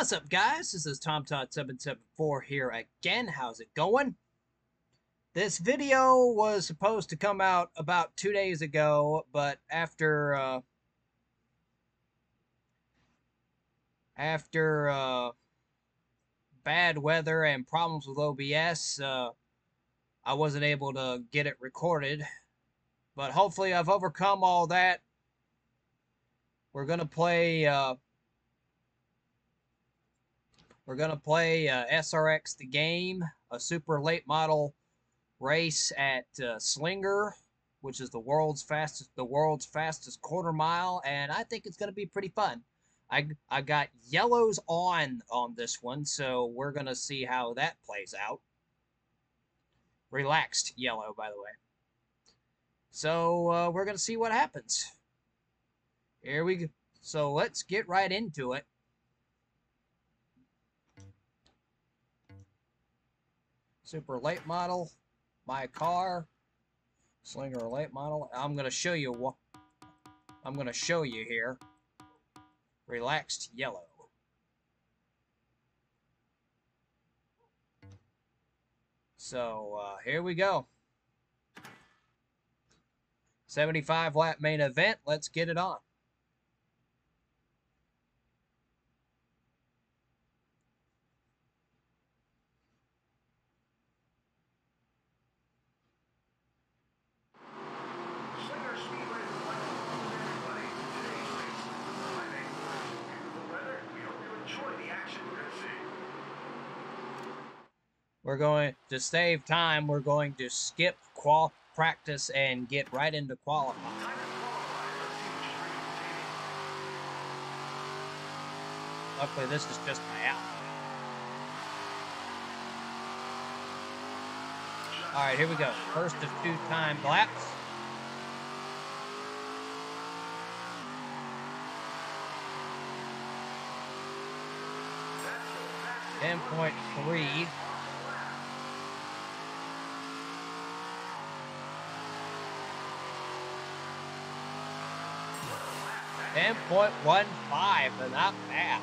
What's up, guys? This is TomTodd774 here again. How's it going? This video was supposed to come out about two days ago, but after uh, after uh, bad weather and problems with OBS, uh, I wasn't able to get it recorded. But hopefully, I've overcome all that. We're gonna play. Uh, we're going to play uh, SRX the game, a super late model race at uh, Slinger, which is the world's fastest the world's fastest quarter mile, and I think it's going to be pretty fun. I I got yellows on on this one, so we're going to see how that plays out. Relaxed yellow, by the way. So uh, we're going to see what happens. Here we go. So let's get right into it. Super late model, my car, Slinger late model. I'm going to show you what I'm going to show you here. Relaxed yellow. So, uh, here we go. 75 lap main event. Let's get it on. We're going to save time. We're going to skip qual practice and get right into qualifying. Luckily, this is just my out. All right, here we go. First of two time laps. Ten point three. Ten point one five, not bad.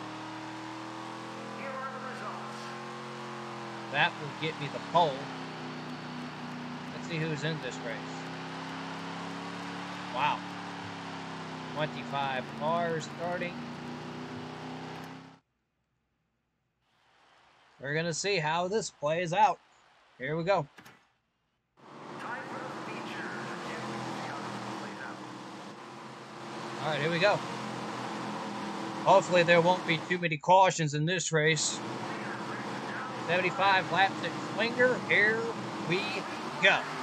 That will get me the pole. Let's see who's in this race. Wow. 25 cars starting. We're going to see how this plays out. Here we go. All right, here we go. Hopefully there won't be too many cautions in this race. 75 laps at Slinger. Here we go.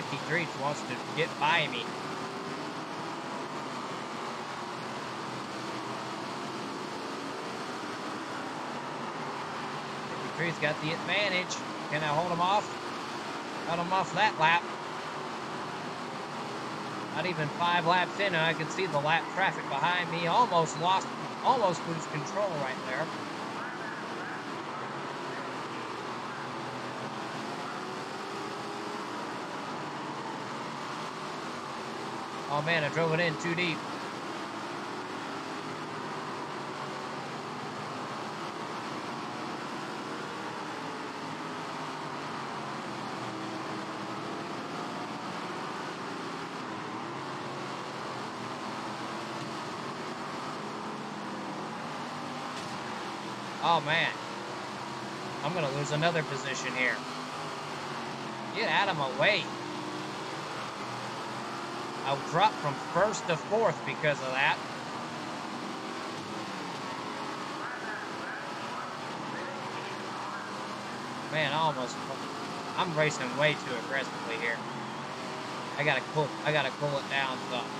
Fifty-three wants to get by me. Fifty-three's got the advantage. Can I hold him off? Got him off that lap. Not even five laps in, I can see the lap traffic behind me. Almost lost, almost lose control right there. Oh man, I drove it in too deep. Oh man. I'm gonna lose another position here. Get out of my way. I'll drop from first to fourth because of that. Man, I almost, I'm racing way too aggressively here. I gotta cool, I gotta cool it down some.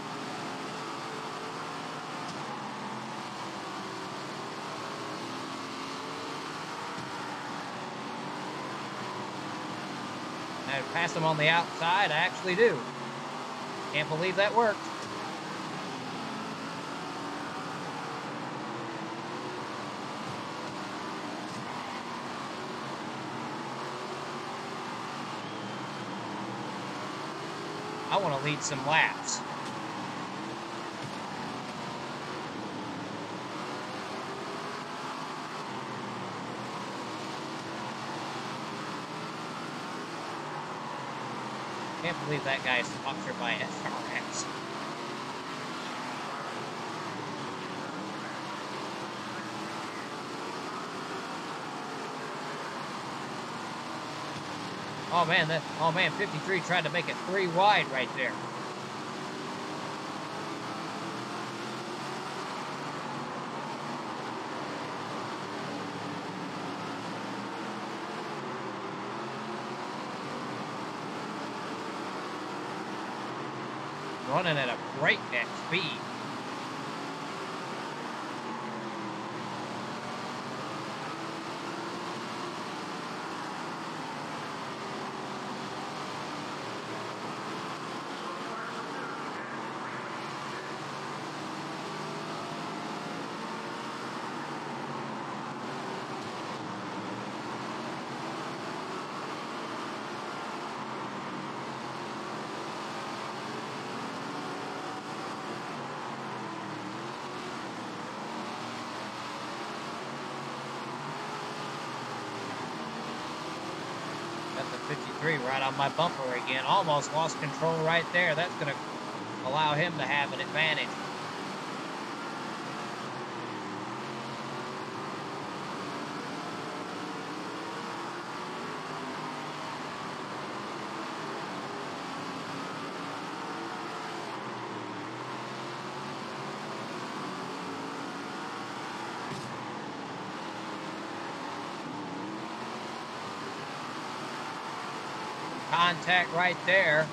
I pass them on the outside, I actually do. Can't believe that worked. I want to lead some laps. Can't believe that guy's sponsored by SRX. Oh man, that oh man, 53 tried to make it three wide right there. Running at a breakneck speed. Got the 53 right on my bumper again. Almost lost control right there. That's going to allow him to have an advantage. Contact right there.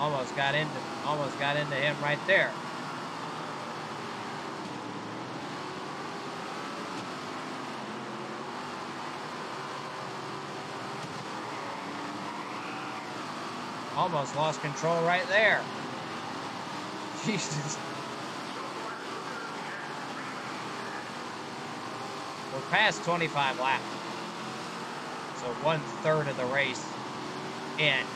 Almost got into almost got into him right there. Almost lost control right there. Jesus. We're past 25 laps. So one third of the race in.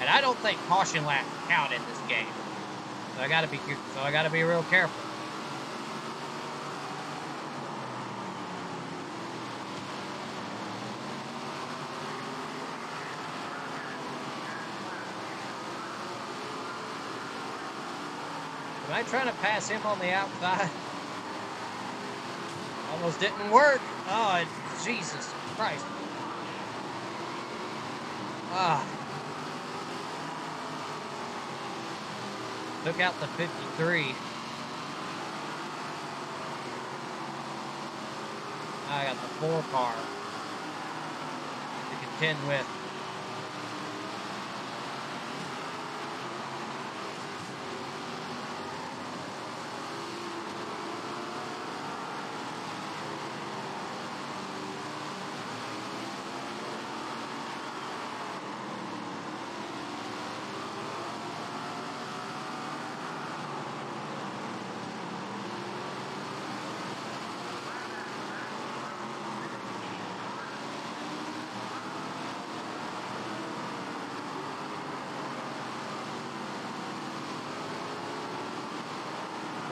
And I don't think caution laps count in this game. So I gotta be so I gotta be real careful. Am I trying to pass him on the outside? Almost didn't work. Oh, Jesus Christ. Ah. Took out the 53. I got the four car to contend with.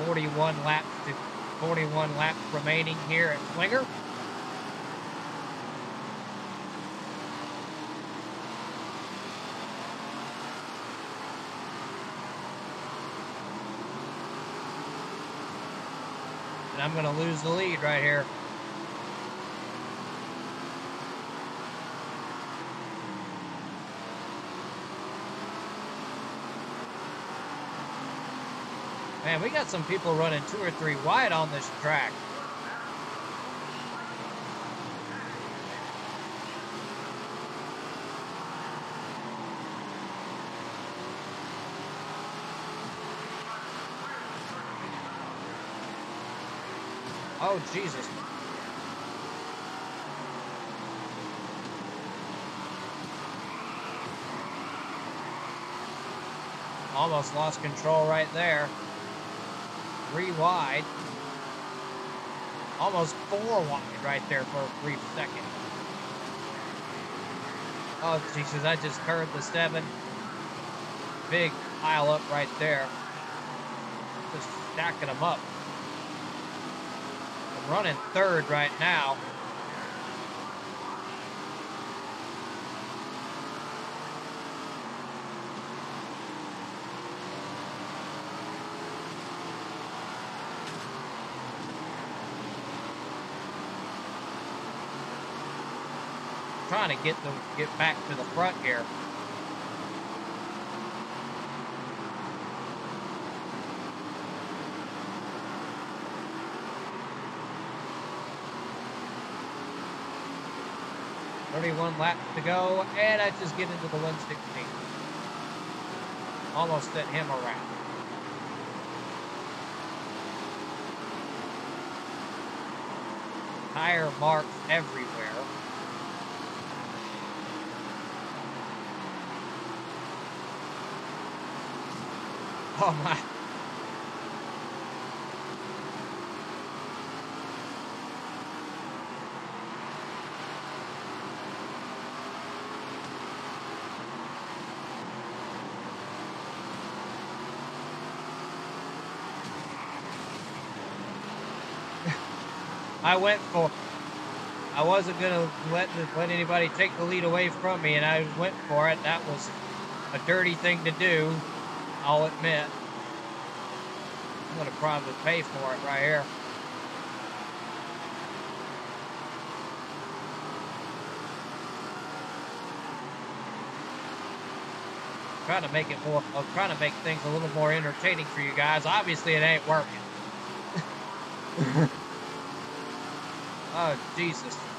Forty-one laps to 41 laps remaining here at Slinger. And I'm going to lose the lead right here. Man, we got some people running two or three wide on this track. Oh, Jesus. Almost lost control right there. Three wide. Almost four wide right there for a brief second. Oh, Jesus, I just heard the seven. Big pile up right there. Just stacking them up. I'm running third right now. Trying to get them get back to the front here. Thirty-one laps to go, and I just get into the 116. Almost set him around. Tire marks everywhere. Oh my. I went for I wasn't gonna let let anybody take the lead away from me, and I went for it. That was a dirty thing to do. I'll admit. I'm gonna probably pay for it right here. trying to make it more I'm trying to make things a little more entertaining for you guys. Obviously it ain't working. oh Jesus.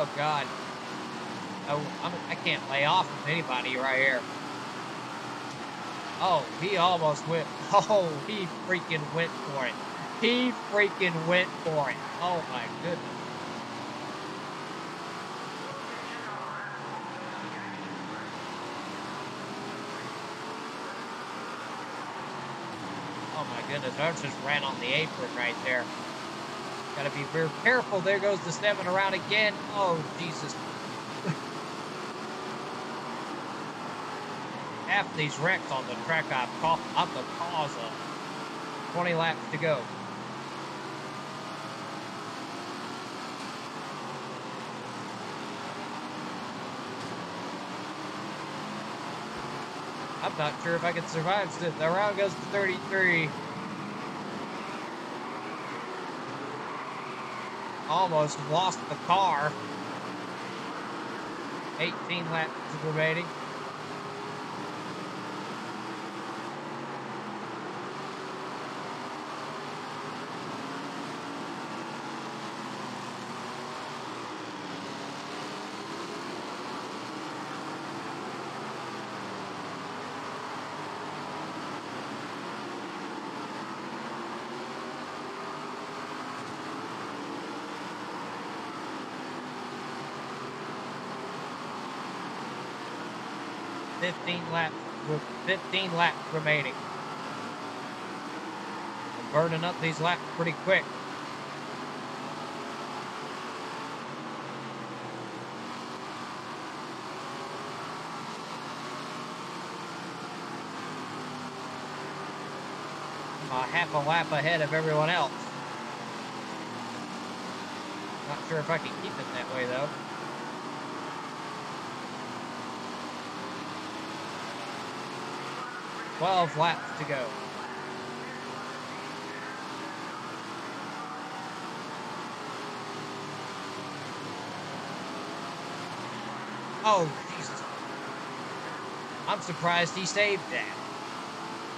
Oh, God. Oh, I'm, I can't lay off of anybody right here. Oh, he almost went. Oh, he freaking went for it. He freaking went for it. Oh, my goodness. Oh, my goodness. I just ran on the apron right there. Gotta be very careful. There goes the seven around again. Oh, Jesus. Half these wrecks on the track I've caught, I'm the cause of. 20 laps to go. I'm not sure if I can survive. The round goes to 33. Almost lost the car. 18 laps remaining. Laps, 15 laps remaining. I'm burning up these laps pretty quick. I'm half a lap ahead of everyone else. Not sure if I can keep it that way though. 12 laps to go. Oh, Jesus. I'm surprised he saved that.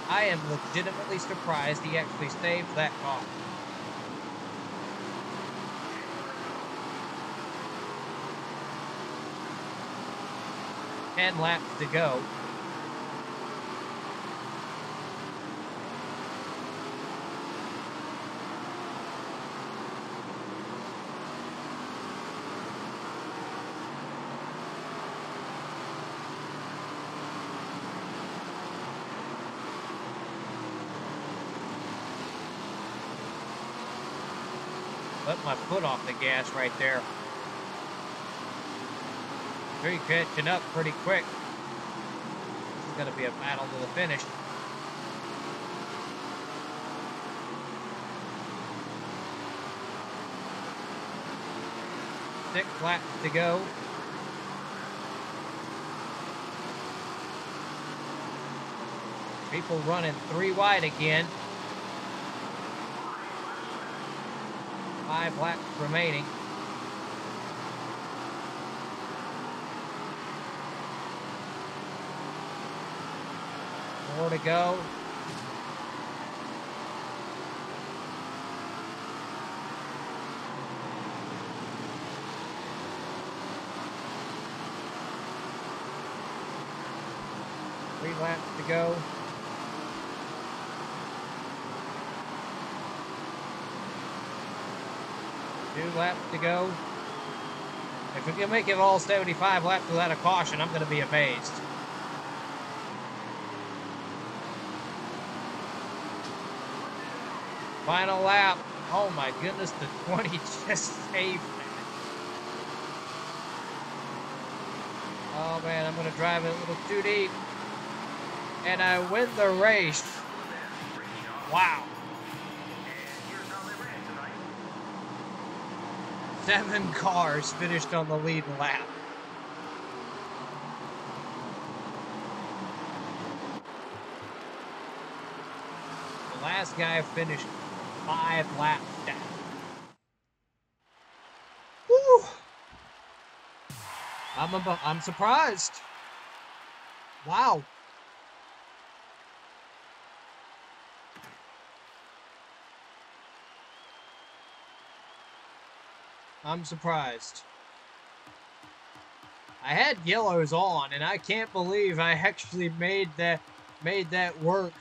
I am legitimately surprised he actually saved that car. Ten laps to go. Let my foot off the gas right there. Three catching up pretty quick. This is going to be a battle to the finish. Six laps to go. People running three wide again. Five laps remaining. More to go. Three laps to go. Two laps to go. If we can make it all 75 laps without a caution, I'm going to be amazed. Final lap. Oh my goodness, the 20 just saved that. Oh man, I'm going to drive it a little too deep. And I win the race. Wow. Seven cars finished on the lead lap. The last guy finished five laps down. Woo! I'm, I'm surprised. Wow. I'm surprised. I had yellows on, and I can't believe I actually made that made that work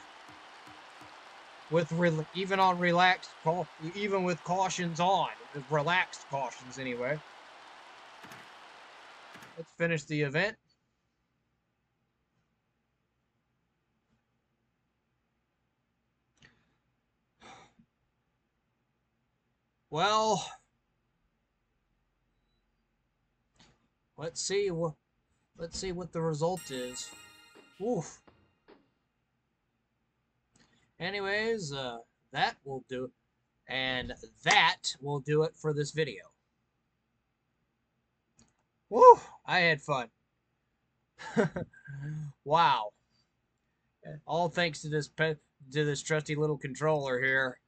with even on relaxed even with cautions on, relaxed cautions anyway. Let's finish the event. Well, Let's see what let's see what the result is. Oof. Anyways, uh, that will do and that will do it for this video. Woo! I had fun. wow. All thanks to this to this trusty little controller here.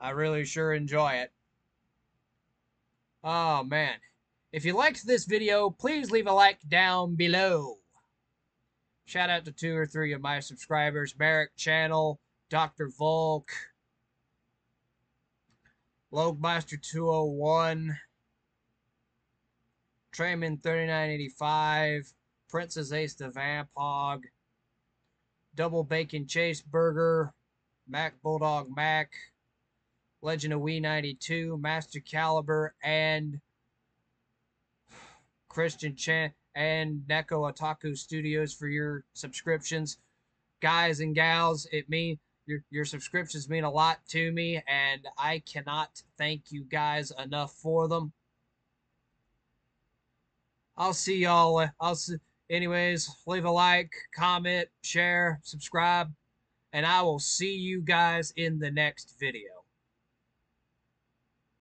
I really sure enjoy it. Oh man. If you liked this video, please leave a like down below. Shout out to two or three of my subscribers, Merrick Channel, Dr. Volk, Logmaster 201, Trayman 3985, Princess Ace the Vampog, Double Bacon Chase Burger, Mac Bulldog Mac, Legend of Wii 92, Master Caliber, and Christian Chan and Neko Otaku Studios for your subscriptions. Guys and gals, it mean your your subscriptions mean a lot to me and I cannot thank you guys enough for them. I'll see y'all I'll see anyways, leave a like, comment, share, subscribe, and I will see you guys in the next video.